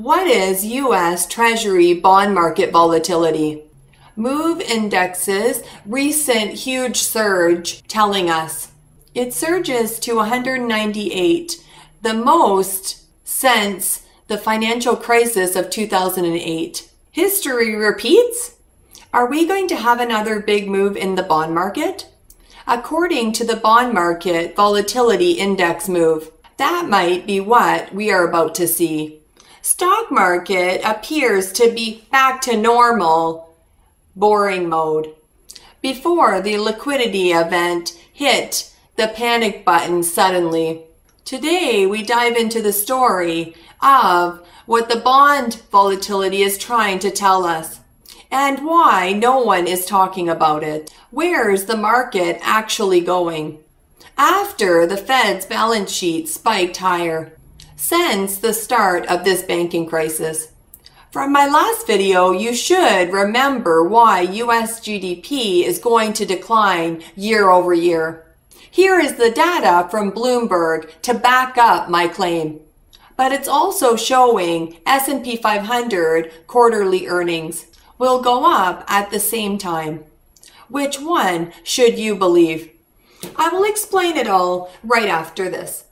What is U.S. Treasury bond market volatility? Move Index's recent huge surge telling us it surges to 198, the most since the financial crisis of 2008. History repeats? Are we going to have another big move in the bond market? According to the bond market volatility index move, that might be what we are about to see stock market appears to be back to normal boring mode. Before the liquidity event hit the panic button suddenly. Today we dive into the story of what the bond volatility is trying to tell us and why no one is talking about it. Where's the market actually going? After the Fed's balance sheet spiked higher, since the start of this banking crisis. From my last video, you should remember why US GDP is going to decline year over year. Here is the data from Bloomberg to back up my claim. But it's also showing S&P 500 quarterly earnings will go up at the same time. Which one should you believe? I will explain it all right after this.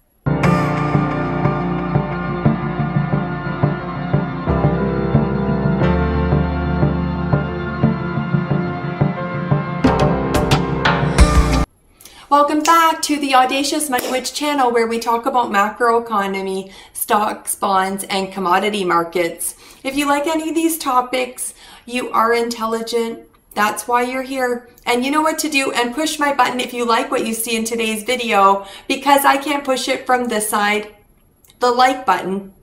Welcome back to the Audacious Money Witch channel where we talk about macroeconomy, stocks, bonds, and commodity markets. If you like any of these topics, you are intelligent. That's why you're here. And you know what to do and push my button if you like what you see in today's video because I can't push it from this side. The like button.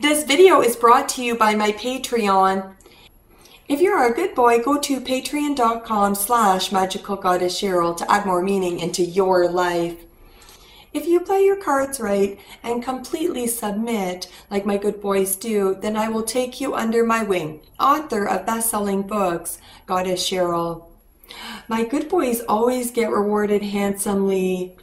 This video is brought to you by my Patreon. If you're a good boy, go to patreon.com slash magical goddess Cheryl to add more meaning into your life. If you play your cards right and completely submit like my good boys do, then I will take you under my wing. Author of best-selling books, Goddess Cheryl. My good boys always get rewarded handsomely.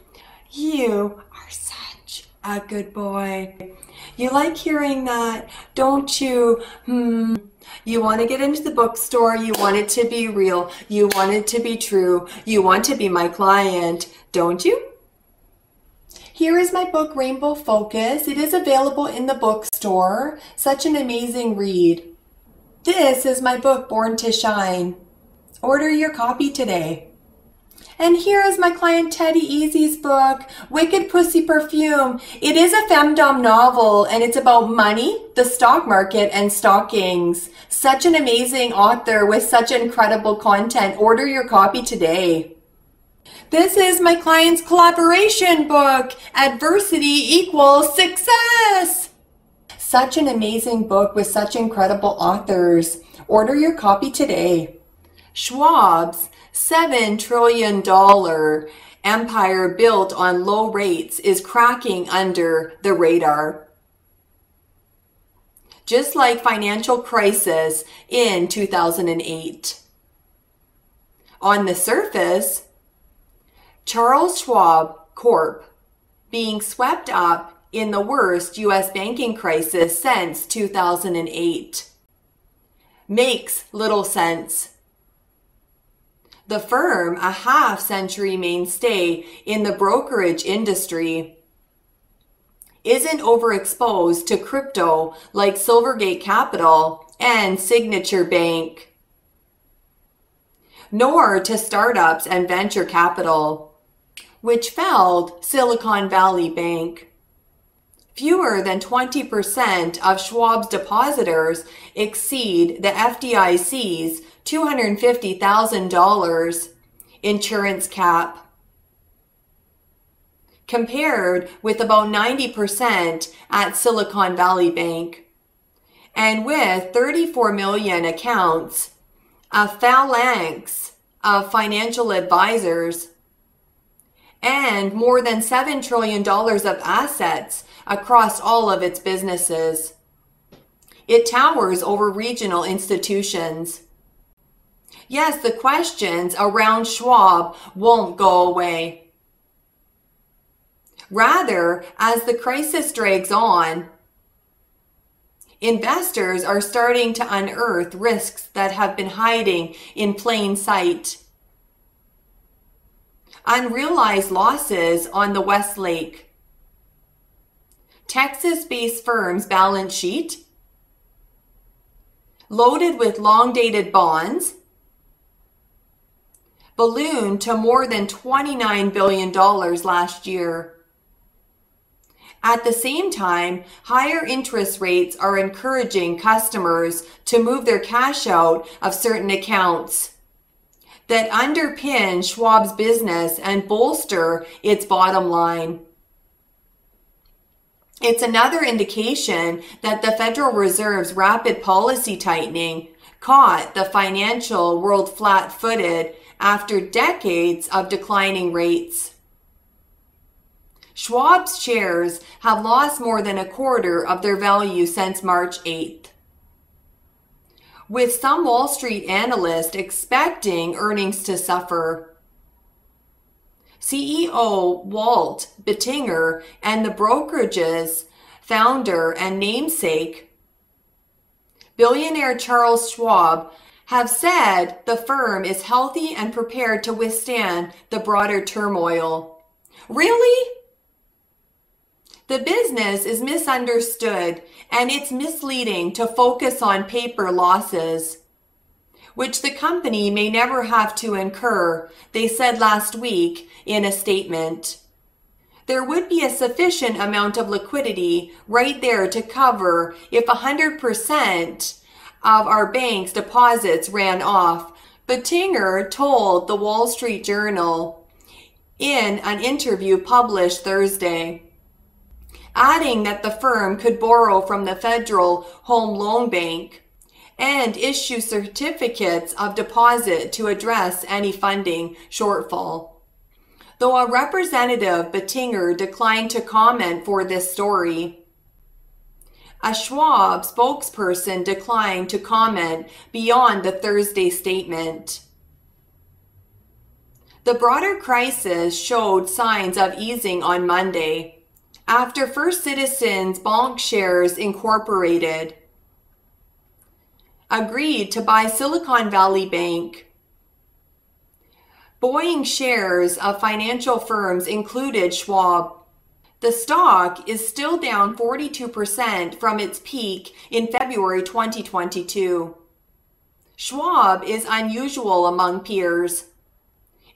You are such a good boy. You like hearing that, don't you? Hmm. You want to get into the bookstore. You want it to be real. You want it to be true. You want to be my client, don't you? Here is my book, Rainbow Focus. It is available in the bookstore. Such an amazing read. This is my book, Born to Shine. Order your copy today. And here is my client Teddy Eazzy's book, Wicked Pussy Perfume. It is a femdom novel and it's about money, the stock market, and stockings. Such an amazing author with such incredible content. Order your copy today. This is my client's collaboration book, Adversity Equals Success. Such an amazing book with such incredible authors. Order your copy today. Schwab's $7 trillion empire built on low rates is cracking under the radar. Just like financial crisis in 2008. On the surface, Charles Schwab Corp being swept up in the worst U.S. banking crisis since 2008 makes little sense the firm, a half century mainstay in the brokerage industry, isn't overexposed to crypto like Silvergate Capital and Signature Bank, nor to startups and venture capital, which felled Silicon Valley Bank. Fewer than 20% of Schwab's depositors exceed the FDIC's $250,000 insurance cap compared with about 90% at Silicon Valley Bank. And with 34 million accounts, a phalanx of financial advisors, and more than $7 trillion of assets across all of its businesses. It towers over regional institutions. Yes, the questions around Schwab won't go away. Rather, as the crisis drags on, investors are starting to unearth risks that have been hiding in plain sight. Unrealized losses on the Westlake. Texas based firm's balance sheet loaded with long dated bonds ballooned to more than $29 billion last year. At the same time, higher interest rates are encouraging customers to move their cash out of certain accounts that underpin Schwab's business and bolster its bottom line. It's another indication that the Federal Reserve's rapid policy tightening caught the financial world flat footed after decades of declining rates. Schwab's shares have lost more than a quarter of their value since March 8th. With some Wall Street analysts expecting earnings to suffer. CEO Walt Bettinger and the brokerage's founder and namesake, billionaire Charles Schwab, have said the firm is healthy and prepared to withstand the broader turmoil. Really? The business is misunderstood and it's misleading to focus on paper losses, which the company may never have to incur, they said last week in a statement. There would be a sufficient amount of liquidity right there to cover if 100% of our bank's deposits ran off. Bettinger told the Wall Street Journal in an interview published Thursday adding that the firm could borrow from the Federal Home Loan Bank and issue certificates of deposit to address any funding shortfall. Though a representative, Bettinger, declined to comment for this story, a Schwab spokesperson declined to comment beyond the Thursday statement. The broader crisis showed signs of easing on Monday after First Citizens BancShares Incorporated agreed to buy Silicon Valley Bank. Boeing shares of financial firms included Schwab. The stock is still down 42% from its peak in February 2022. Schwab is unusual among peers.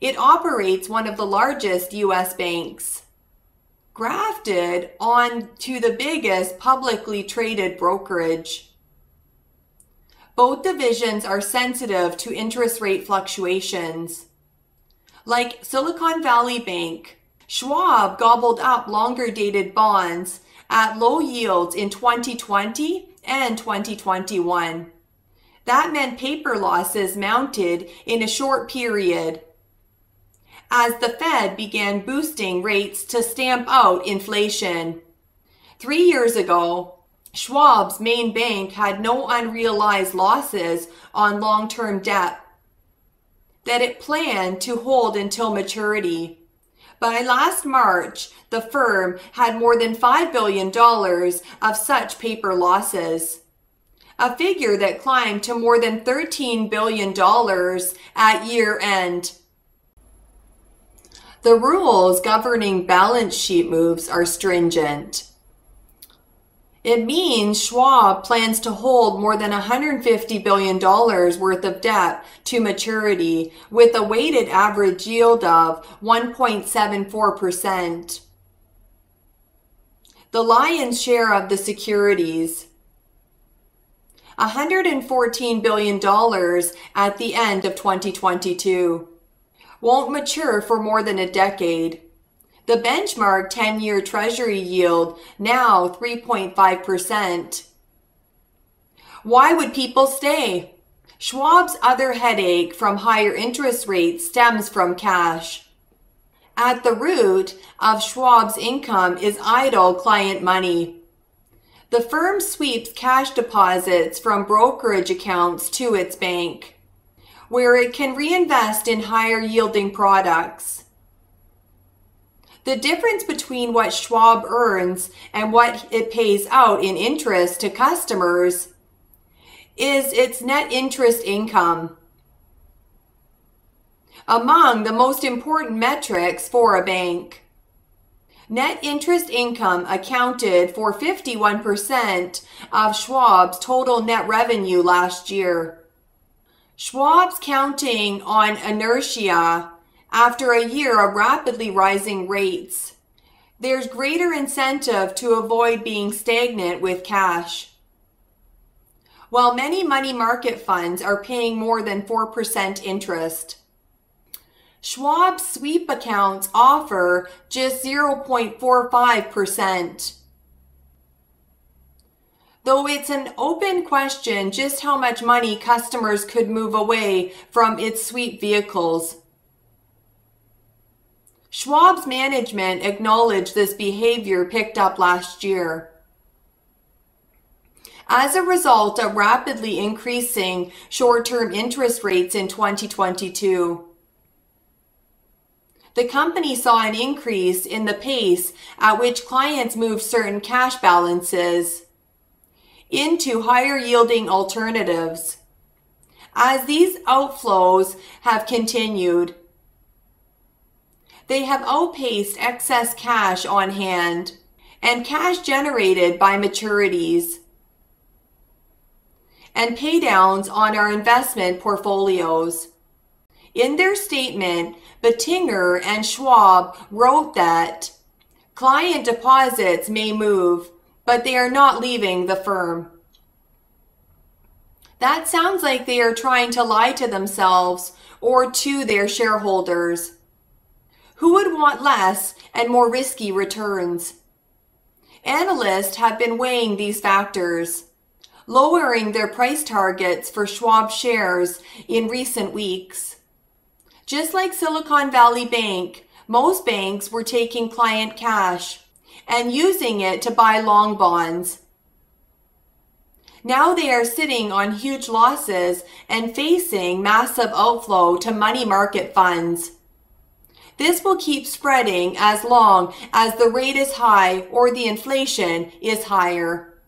It operates one of the largest U.S. banks grafted on to the biggest publicly traded brokerage. Both divisions are sensitive to interest rate fluctuations. Like Silicon Valley Bank, Schwab gobbled up longer dated bonds at low yields in 2020 and 2021. That meant paper losses mounted in a short period as the Fed began boosting rates to stamp out inflation. Three years ago, Schwab's main bank had no unrealized losses on long term debt that it planned to hold until maturity. By last March, the firm had more than $5 billion of such paper losses, a figure that climbed to more than $13 billion at year end. The rules governing balance sheet moves are stringent. It means Schwab plans to hold more than $150 billion worth of debt to maturity with a weighted average yield of 1.74%. The lion's share of the securities, $114 billion at the end of 2022 won't mature for more than a decade. The benchmark 10 year Treasury yield now 3.5%. Why would people stay? Schwab's other headache from higher interest rates stems from cash. At the root of Schwab's income is idle client money. The firm sweeps cash deposits from brokerage accounts to its bank where it can reinvest in higher yielding products. The difference between what Schwab earns and what it pays out in interest to customers is its net interest income. Among the most important metrics for a bank. Net interest income accounted for 51% of Schwab's total net revenue last year. Schwab's counting on inertia after a year of rapidly rising rates. There's greater incentive to avoid being stagnant with cash. While many money market funds are paying more than 4% interest, Schwab sweep accounts offer just 0.45%. Though it's an open question just how much money customers could move away from its sweep vehicles. Schwab's management acknowledged this behavior picked up last year. As a result of rapidly increasing short-term interest rates in 2022, the company saw an increase in the pace at which clients moved certain cash balances into higher yielding alternatives. As these outflows have continued, they have outpaced excess cash on hand and cash generated by maturities and paydowns on our investment portfolios. In their statement, Bettinger and Schwab wrote that client deposits may move, but they are not leaving the firm. That sounds like they are trying to lie to themselves or to their shareholders. Who would want less and more risky returns? Analysts have been weighing these factors, lowering their price targets for Schwab shares in recent weeks. Just like Silicon Valley Bank, most banks were taking client cash and using it to buy long bonds. Now they are sitting on huge losses and facing massive outflow to money market funds. This will keep spreading as long as the rate is high or the inflation is higher.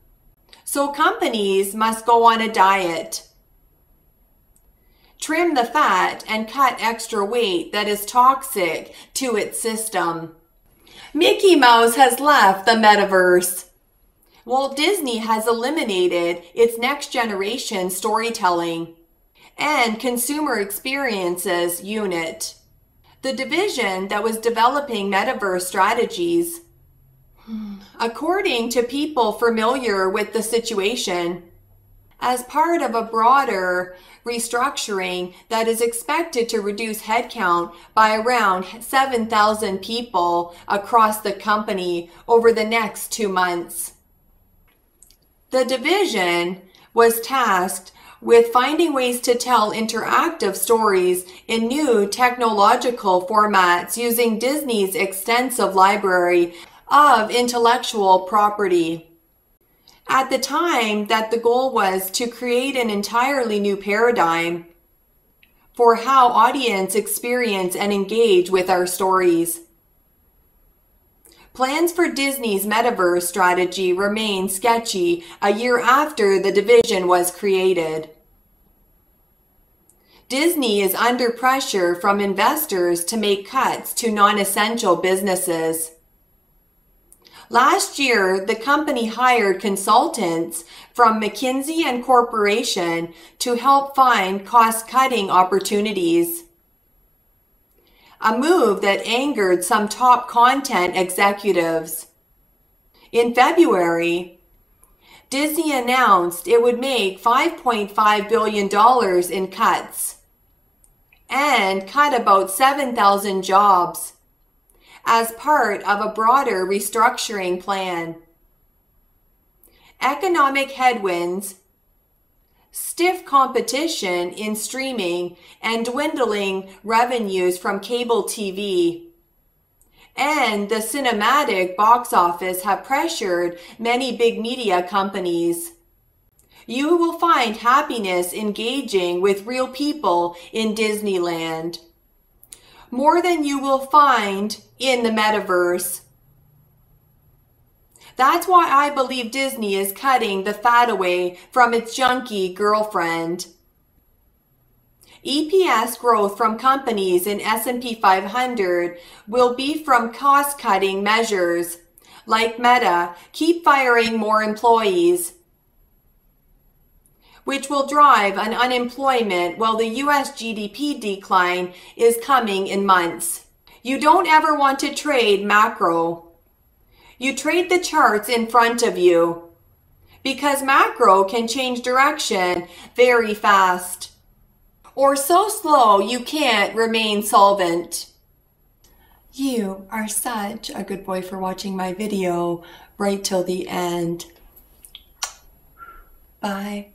So companies must go on a diet trim the fat, and cut extra weight that is toxic to its system. Mickey Mouse has left the metaverse. Walt Disney has eliminated its next generation storytelling and consumer experiences unit. The division that was developing metaverse strategies. According to people familiar with the situation, as part of a broader restructuring that is expected to reduce headcount by around 7,000 people across the company over the next two months. The division was tasked with finding ways to tell interactive stories in new technological formats using Disney's extensive library of intellectual property at the time that the goal was to create an entirely new paradigm for how audience experience and engage with our stories. Plans for Disney's metaverse strategy remain sketchy a year after the division was created. Disney is under pressure from investors to make cuts to non-essential businesses. Last year, the company hired consultants from McKinsey and Corporation to help find cost-cutting opportunities. A move that angered some top content executives. In February, Disney announced it would make $5.5 billion in cuts and cut about 7,000 jobs as part of a broader restructuring plan. Economic headwinds, stiff competition in streaming, and dwindling revenues from cable TV and the cinematic box office have pressured many big media companies. You will find happiness engaging with real people in Disneyland. more than you will find in the metaverse. That's why I believe Disney is cutting the fat away from its junkie girlfriend. EPS growth from companies in S&P 500 will be from cost-cutting measures like Meta, keep firing more employees, which will drive an unemployment while the US GDP decline is coming in months. You don't ever want to trade macro. You trade the charts in front of you because macro can change direction very fast or so slow you can't remain solvent. You are such a good boy for watching my video right till the end. Bye.